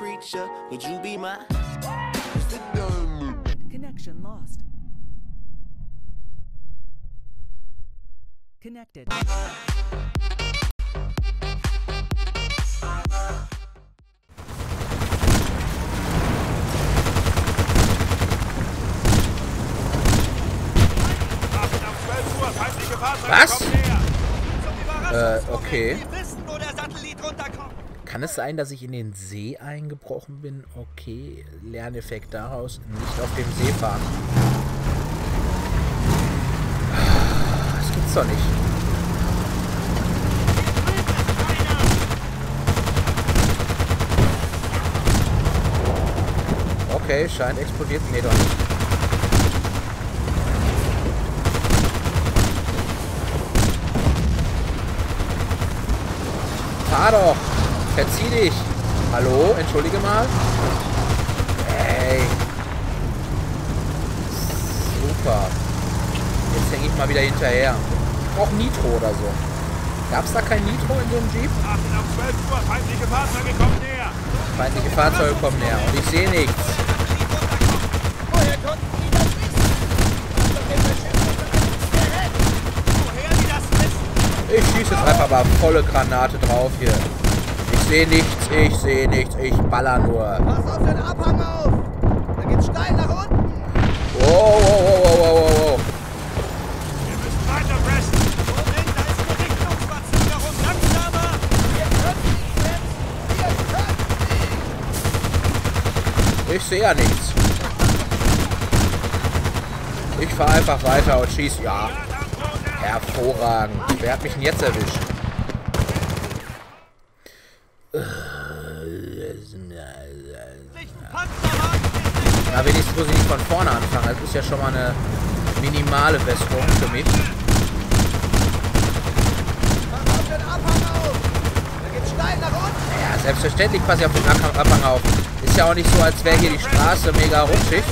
creature. Would you be my? Connection lost. Connected. Was? Äh, uh, okay. Kann es sein, dass ich in den See eingebrochen bin? Okay, Lerneffekt daraus. Nicht auf dem See fahren. Das gibt's doch nicht. Okay, scheint explodiert. Nee, doch nicht. Fahr doch! Verzieh dich! Hallo? Entschuldige mal? Ey! Super. Jetzt hänge ich mal wieder hinterher. Ich brauche Nitro oder so. Gab es da kein Nitro in so einem Jeep? Achten auf 12 Uhr, feindliche Fahrzeuge kommen näher. Feindliche Fahrzeuge kommen näher und ich sehe nichts. Ich schieße jetzt einfach mal volle Granate drauf hier. Ich sehe nichts, ich sehe nichts, ich baller nur. Pass auf den Abhang auf. Da geht's steil nach unten. Wow, wow, wow, wow, wow, wow, wow. Wir müssen weiter pressen. Moment, da ist eine Richtungsverzögerung. Langsamer. Wir können nicht jetzt. Wir können Ich sehe ja nichts. Ich fahre einfach weiter und schieße. Ja, hervorragend. Wer hat mich denn jetzt erwischt? Na, wenigstens muss ich nicht von vorne anfangen. Das ist ja schon mal eine minimale Besserung für mich. Ja, selbstverständlich passe ich auf den Abhang auf. Ist ja auch nicht so, als wäre hier die Straße mega rutschig.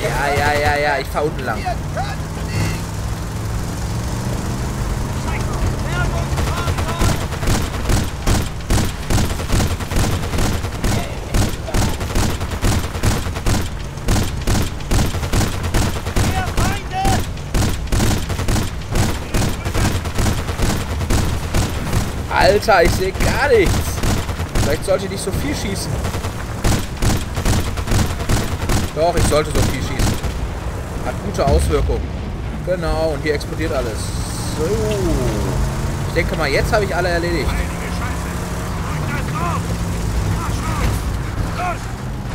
Ja, ja, ja, ja, ich fahre unten lang. Wir können nicht. Mehr Feinde. Alter, ich sehe gar nichts. Vielleicht sollte ich nicht so viel schießen. Doch, ich sollte so viel schießen. Hat gute Auswirkungen. Genau, und hier explodiert alles. So. Ich denke mal, jetzt habe ich alle erledigt.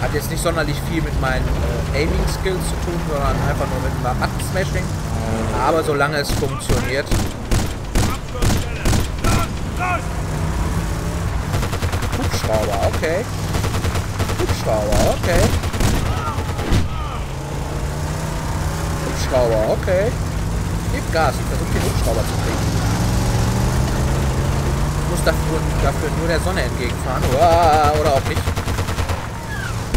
Hat jetzt nicht sonderlich viel mit meinen äh, Aiming-Skills zu tun, sondern einfach nur mit Button-Smashing. Aber solange es funktioniert. Abschlussstelle. Los. Los. Hubschrauber, okay. Hubschrauber, okay. Hubschrauber, okay. Gib Gas, ich versuche den Hubschrauber zu kriegen. Ich muss dafür, dafür nur der Sonne entgegenfahren. Uah, oder auch nicht.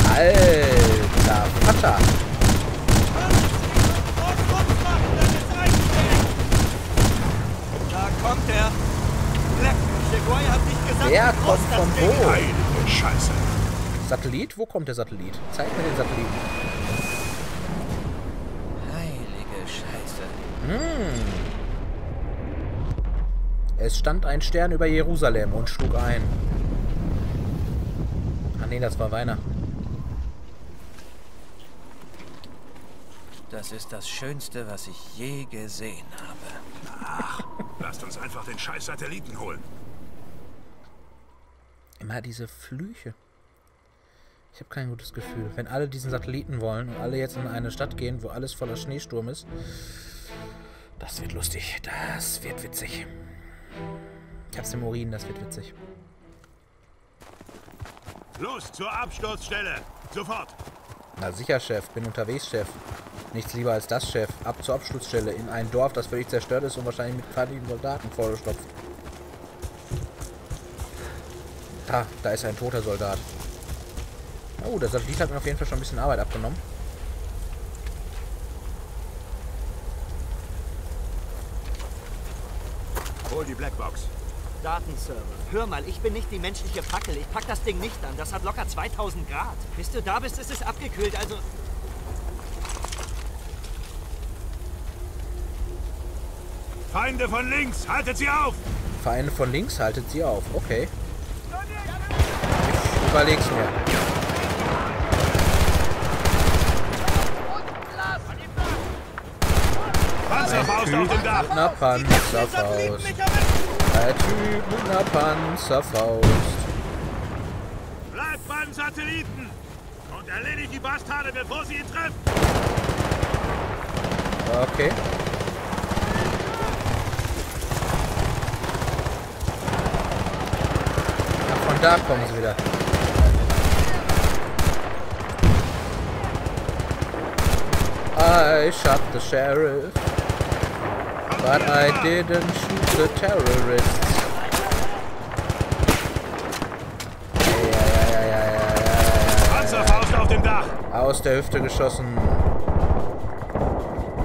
Alter Vater. Da kommt er. Leck, Cheguay hat nicht gesagt, Der kommt das von Scheiße. Satellit? Wo kommt der Satellit? Zeig mir den Satelliten. Heilige Scheiße. Hm. Es stand ein Stern über Jerusalem und schlug ein. Ah nee, das war Weihnachten. Das ist das Schönste, was ich je gesehen habe. Lasst uns einfach den scheiß Satelliten holen. Immer diese Flüche. Ich habe kein gutes Gefühl. Wenn alle diesen Satelliten wollen und alle jetzt in eine Stadt gehen, wo alles voller Schneesturm ist, das wird lustig. Das wird witzig. Ich hab's im Urin, das wird witzig. Los, zur Absturzstelle. Sofort. Na sicher, Chef. Bin unterwegs, Chef. Nichts lieber als das, Chef. Ab zur Abschlussstelle in ein Dorf, das völlig zerstört ist und wahrscheinlich mit feindlichen Soldaten vollgestopft. Da, da ist ein toter Soldat. Oh, der Satellit hat mir auf jeden Fall schon ein bisschen Arbeit abgenommen. Hol die Blackbox. Datenserver. Hör mal, ich bin nicht die menschliche Fackel. Ich pack das Ding nicht an. Das hat locker 2000 Grad. Bis du da bist, ist es abgekühlt. Also Feinde von links, haltet sie auf! Feinde von links, haltet sie auf. Okay. Ich überleg's mir. Panzerfaust auf dem Dach! Mit einer Panzerfaust. Ein Typ mit einer Panzerfaust. Bleibt beim Satelliten! Und erledigt die Bastarde, bevor sie ihn treffen! Okay. Ach, von da kommen sie wieder. I shot the sheriff, but I didn't shoot the terrorists. Panzerfaust auf dem Dach! Aus der Hüfte geschossen.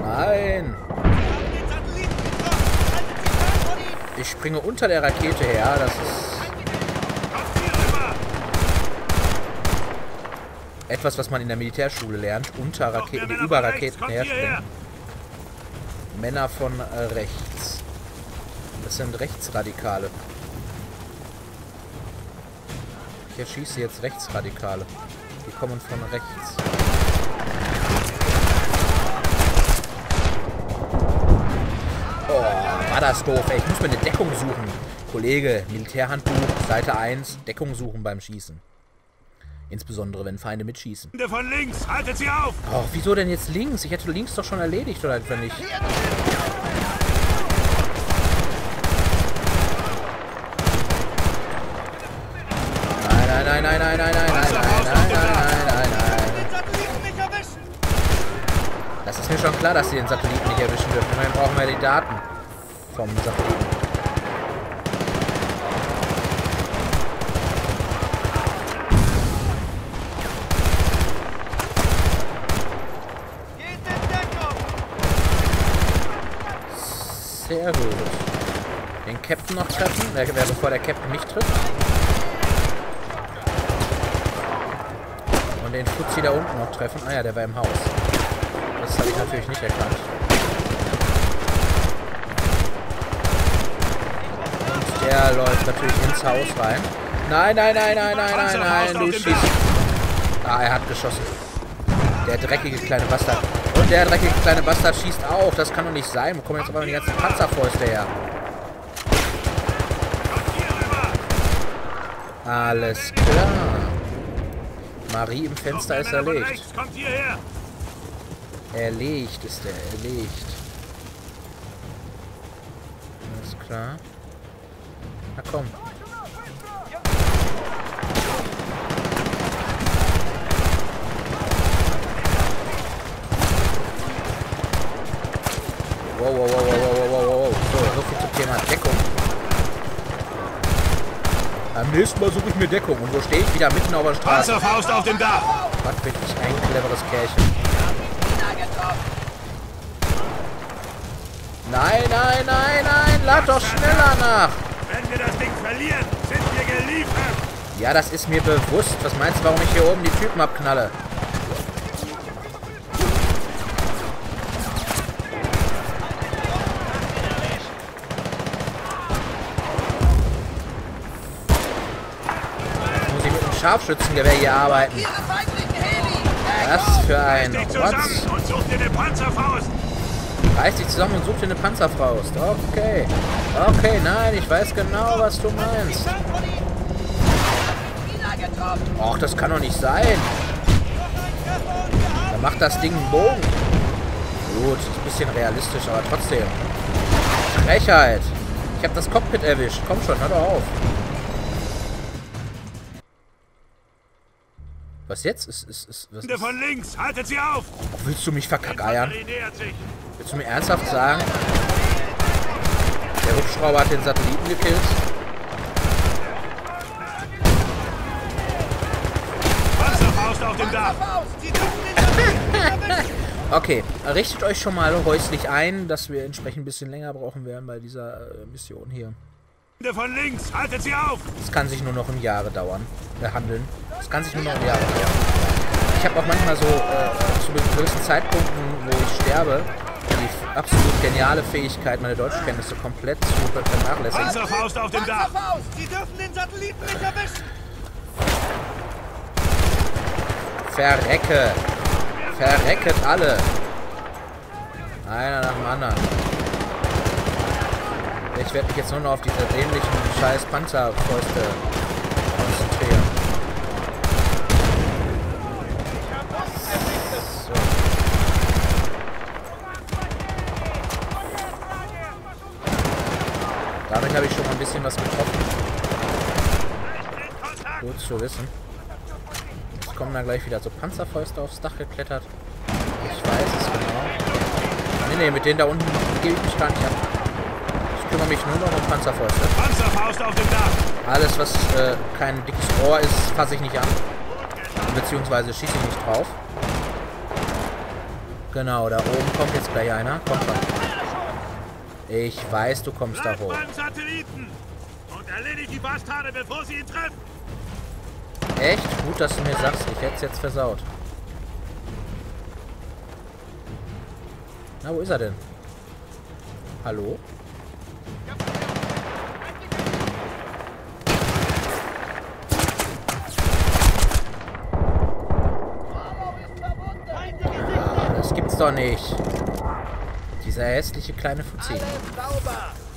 Nein. Ich springe unter der Rakete her. Das ist Kommt hier rüber! Etwas, was man in der Militärschule lernt. Unter Raketen, Männer über von rechts, Raketen hierher! Männer von äh, rechts. Das sind Rechtsradikale. Ich erschieße jetzt Rechtsradikale. Die kommen von rechts. Oh, war das doof, ey. Ich muss mir eine Deckung suchen. Kollege, Militärhandbuch, Seite 1, Deckung suchen beim Schießen. Insbesondere, wenn Feinde mitschießen. Von links, haltet sie auf! Oh, wieso denn jetzt links? Ich hätte links doch schon erledigt, oder etwa nicht? Nein, nein, nein, nein, nein, nein, nein, nein, nein, nein, nein, nein, nein. Das ist mir schon klar, dass sie den Satelliten nicht erwischen dürfen. Immerhin brauchen wir die Daten vom Satelliten. Geht in Deckung! Sehr gut. Den Captain noch treffen, wer, wer bevor der Captain mich trifft. Und den Fuzzi da unten noch treffen. Ah ja, der war im Haus. Das habe ich natürlich nicht erkannt. Und der läuft natürlich ins Haus rein. Nein, nein, nein, nein, nein, nein, nein, du schießt. Ah, er hat geschossen. Der dreckige kleine Bastard. Und der dreckige kleine Bastard schießt auch. Das kann doch nicht sein. Wo kommen jetzt aber die ganzen Panzerfäuste her? Alles klar. Marie im Fenster ist erlegt. Erlegt ist er, erlegt. Alles klar. Na komm. Wow, wow, wow, wow, wow, wow, wow, wow. So, so viel zum Thema Deckung. Am nächsten Mal suche ich mir Deckung. Und wo stehe ich? Wieder mitten auf der Straße. Panzerfaust auf dem Dach! Was bin ich ein cleveres Kerlchen. Nein, nein, nein, nein, lad doch schneller nach. Wenn wir das Ding verlieren, sind wir geliefert! Ja, das ist mir bewusst. Was meinst du, warum ich hier oben die Typen abknalle? Jetzt muss ich mit dem Scharfschützengewehr hier arbeiten. Was für ein Dich Rotz. zusammen und such dir eine Panzerfaust! Reiß dich zusammen und such dir eine Panzerfaust. Okay. Okay, nein, ich weiß genau, was du meinst. Och, das kann doch nicht sein. Dann macht das Ding einen Bogen. Gut, ist ein bisschen realistisch, aber trotzdem. Frechheit. Ich habe das Cockpit erwischt. Komm schon, hör doch auf. Was jetzt? Ist, ist, ist, was ist? von links, haltet sie auf! Willst du mich verkackeiern? Willst du mir ernsthaft sagen? Der Hubschrauber hat den Satelliten gekillt? Panzerfaust auf dem Dach! Okay, richtet euch schon mal häuslich ein, dass wir entsprechend ein bisschen länger brauchen werden bei dieser äh, Mission hier. Von links, haltet sie auf! Das kann sich nur noch um Jahre dauern. Äh, handeln. Das kann sich nur noch um dauern. Ich habe auch manchmal so äh, zu gewissen Zeitpunkten, wo ich sterbe, die absolut geniale Fähigkeit, meine Deutschkenntnisse komplett zu vernachlässigen. Panzerfaust auf dem Dach! Panzerfaust! Sie dürfen den Satelliten nicht erwischen! Verrecke! Verrecket alle! Einer nach dem anderen. Ich werde mich jetzt nur noch auf diese dämlichen scheiß Panzerfäuste konzentrieren. So. Damit habe ich schon mal ein bisschen was getroffen. Gut zu wissen. Jetzt kommen da gleich wieder so Panzerfäuste aufs Dach geklettert. Ich weiß es genau. Nee, nee, mit denen da unten gebe ich mich gar nicht ab. Ich kümmere mich nur noch um Panzerfäuste. Panzerfaust auf dem Dach! Alles, was äh, kein dickes Rohr ist, fasse ich nicht an. Beziehungsweise schieße ich nicht drauf. Genau, da oben kommt jetzt gleich einer. Kommt schon. Ich weiß, du kommst da hoch. beim Satelliten! Und erledigt die Bastarde, bevor sie ihn treffen! Echt? Gut, dass du mir sagst. Ich hätte es jetzt versaut. Na, wo ist er denn? Hallo? Ah, Das gibt's doch nicht. Dieser hässliche kleine Fuzzi.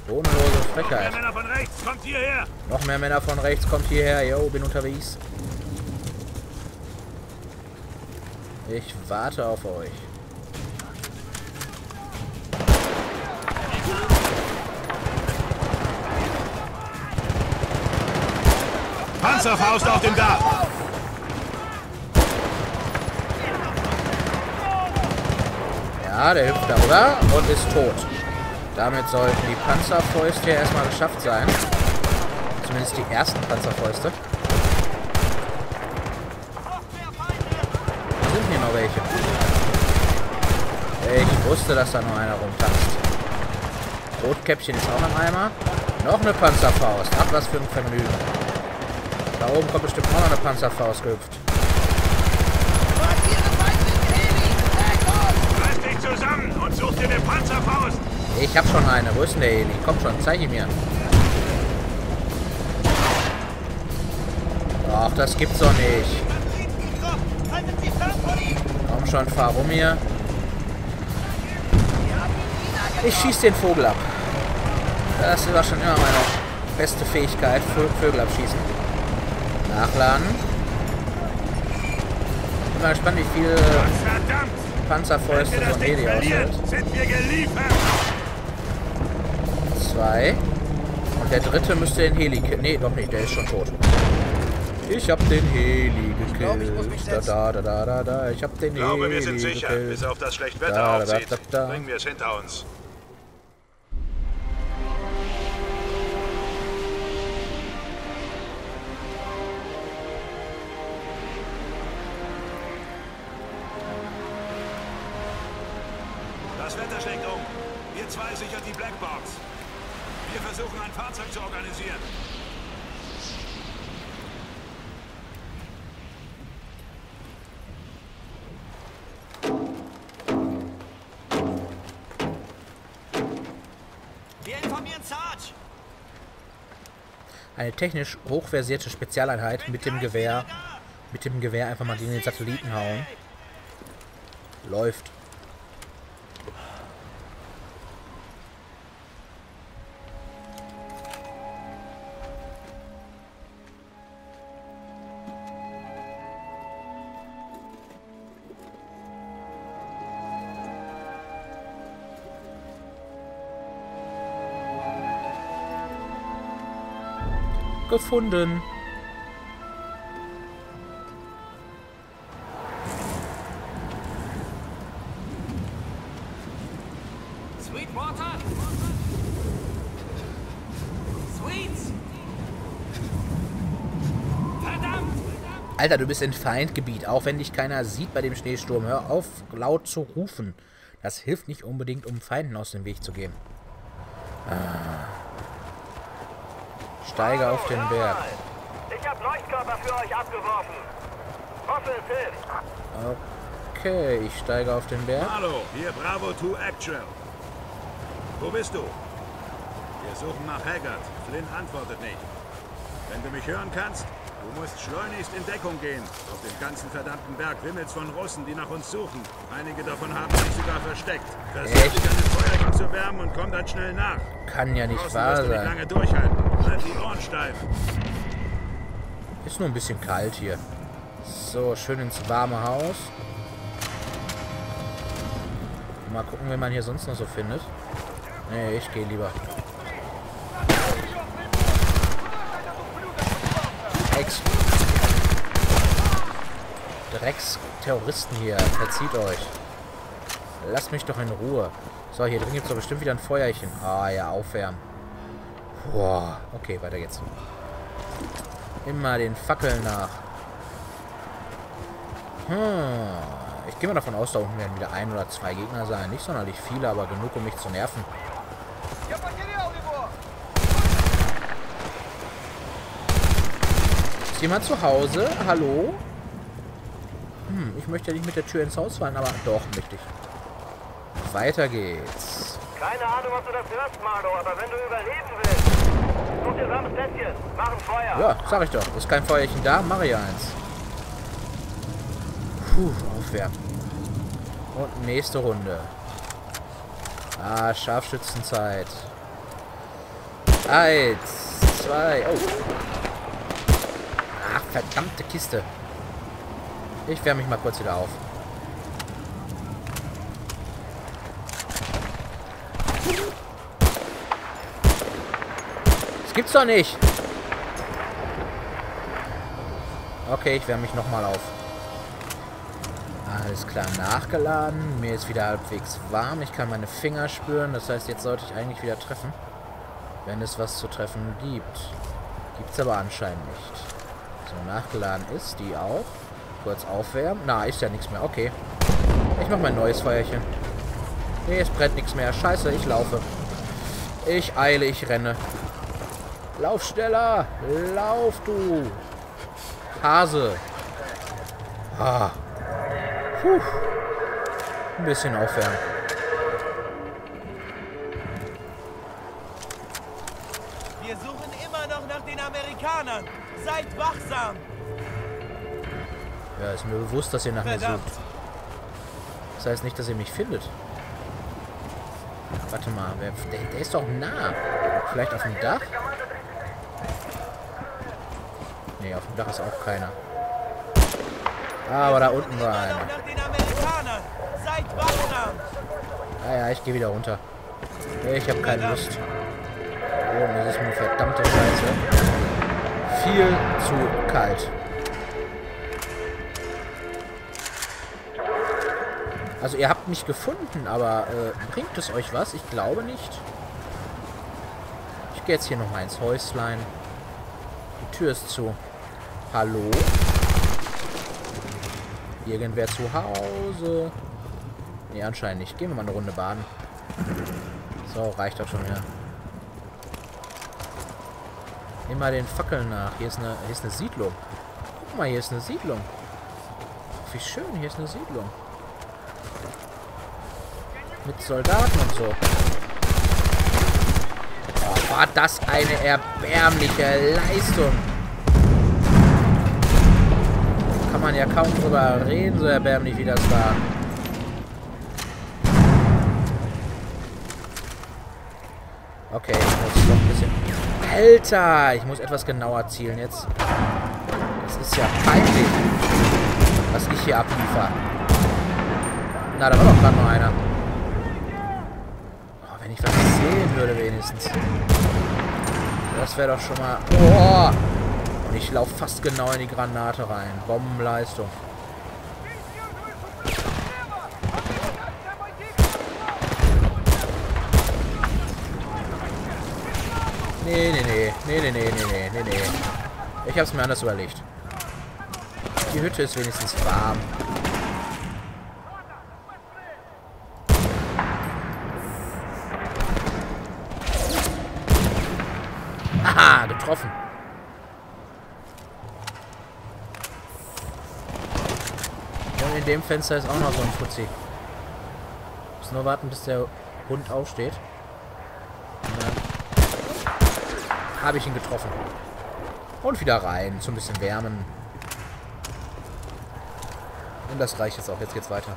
Bodenlose Mehr Frechheit. Männer von rechts, kommt hierher! Noch mehr Männer von rechts, kommt hierher. Yo, bin unterwegs. Ich warte auf euch. Panzerfaust auf dem Dach! Ja, der hüpft darüber und ist tot. Damit sollten die Panzerfäuste ja erstmal geschafft sein. Zumindest die ersten Panzerfäuste. Sind hier noch welche? Ich wusste, dass da noch einer rumtanzt. Rotkäppchen ist auch am Eimer. Noch eine Panzerfaust. Ach, was für ein Vergnügen. Da oben kommt bestimmt auch noch eine Panzerfaust gehüpft. Markiere feindliche Heli! Deckung! Reiß dich zusammen und such dir eine Panzerfaust! Ich hab schon eine. Wo ist denn der Heli? Komm schon, zeig ihn mir. Ach, das gibt's doch nicht. Komm schon, fahr rum hier. Ich schieß den Vogel ab. Das war schon immer meine beste Fähigkeit. Vö Vögel abschießen. Nachladen. Bin mal gespannt, wie viele Verdammt! Panzerfäuste Ding Heli aushält. Zwei. Und der dritte müsste den Heli killen. Nee, doch nicht, der ist schon tot. Ich hab den Heli gekillt. Da, da, da, da, da. Ich hab den Ich glaube, Heli wir sind sicher, bis auf das schlechte Da, Wetter da, da, aufzieht. da, da. Bringen wir es hinter uns. Das Wetter schlägt um. Ihr zwei sichert die Blackbox. Wir versuchen ein Fahrzeug zu organisieren. Wir informieren Sarge. Eine technisch hochversierte Spezialeinheit mit dem Gewehr. Mit dem Gewehr einfach mal gegen den Satelliten hauen. Läuft. Gefunden. Sweetwater? Sweets? Verdammt! Alter, du bist in Feindgebiet, auch wenn dich keiner sieht bei dem Schneesturm. Hör auf, laut zu rufen. Das hilft nicht unbedingt, um Feinden aus dem Weg zu gehen. Ah. Steige auf den Berg. Ich habe Leuchtkörper für euch abgeworfen. Hoffe, es hilft. Okay, ich steige auf den Berg. Hallo, hier Bravo 2 Actual. Wo bist du? Wir suchen nach Haggard. Flynn antwortet nicht. Wenn du mich hören kannst, du musst schleunigst in Deckung gehen. Auf dem ganzen verdammten Berg wimmelt's von Russen, die nach uns suchen. Einige davon haben sich sogar versteckt. Versuch Echt? dich an den Feuerchen zu wärmen und komm dann schnell nach. Kann ja nicht Draußen wahr wirst du nicht sein. lange durchhalten. Halt die Ohren steif. Ist nur ein bisschen kalt hier. So, schön ins warme Haus. Mal gucken, wen man hier sonst noch so findet. Nee, ich gehe lieber. Drecksterroristen hier. Verzieht euch. Lasst mich doch in Ruhe. So, hier drin gibt es doch bestimmt wieder ein Feuerchen. Ah ja, aufwärmen. Boah. Okay, weiter geht's. Immer den Fackeln nach. Hm. Ich gehe mal davon aus, da unten werden wieder ein oder zwei Gegner sein. Nicht sonderlich viele, aber genug, um mich zu nerven. Ist jemand zu Hause? Hallo? Hallo? Hm, ich möchte ja nicht mit der Tür ins Haus fallen, aber doch, möchte ich. Weiter geht's. Keine Ahnung, ob du das hörst, Mardo, aber wenn du überleben willst, such dir warmes Plätzchen, mach ein Feuer. Ja, sag ich doch. Ist kein Feuerchen da, mache ich eins. Puh, aufwärmen. Und nächste Runde. Ah, Scharfschützenzeit. Eins, zwei, oh. Ach, verdammte Kiste. Ich wärme mich mal kurz wieder auf. Das gibt's doch nicht. Okay, ich wärme mich nochmal auf. Alles klar, nachgeladen. Mir ist wieder halbwegs warm. Ich kann meine Finger spüren. Das heißt, jetzt sollte ich eigentlich wieder treffen. Wenn es was zu treffen gibt. Gibt's aber anscheinend nicht. So, nachgeladen ist die auch. Kurz aufwärmen. Na, ist ja nichts mehr. Okay. Ich mache mein neues Feuerchen. Nee, es brennt nichts mehr. Scheiße, ich laufe. Ich eile, ich renne. Lauf schneller! Lauf, du! Hase! Ah. Puh. Ein bisschen aufwärmen. Ist mir bewusst, dass ihr nach mir Verdammt. sucht. Das heißt nicht, dass ihr mich findet. Warte mal, wer, der, der ist doch nah. Vielleicht auf dem Dach? Nee, auf dem Dach ist auch keiner. Ah, aber da unten war einer. Ah ja, ich gehe wieder runter. Ich habe keine Lust. Oh, das ist mir verdammte Scheiße. Viel zu kalt. Also ihr habt mich gefunden, aber äh, bringt es euch was? Ich glaube nicht. Ich gehe jetzt hier noch mal ins Häuslein. Die Tür ist zu. Hallo? Irgendwer zu Hause? Nee, anscheinend nicht. Gehen wir mal eine Runde baden. So, reicht doch schon wieder. Immer den Fackeln nach. Hier ist, eine, hier ist eine Siedlung. Guck mal, hier ist eine Siedlung. Wie schön, hier ist eine Siedlung. Mit Soldaten und so. Oh, war das eine erbärmliche Leistung. Kann man ja kaum drüber reden, so erbärmlich wie das war. Okay, ich muss noch ein bisschen... Alter! Ich muss etwas genauer zielen jetzt. Das ist ja peinlich, was ich hier abliefer. Na, da war doch gerade noch einer. Oh, wenn ich was würde wenigstens. Das wäre doch schon mal... Oh! Und ich laufe fast genau in die Granate rein. Bombenleistung. Nee, nee. Nee, nee, nee, nee, nee, nee, nee. Ich hab's mir anders überlegt. Die Hütte ist wenigstens warm. Haha, getroffen. In dem Fenster ist auch noch so ein Fuzzi. Muss nur warten, bis der Hund aufsteht. Und dann habe ich ihn getroffen. Und wieder rein, zum bisschen wärmen. Und das reicht jetzt auch. Jetzt geht's weiter.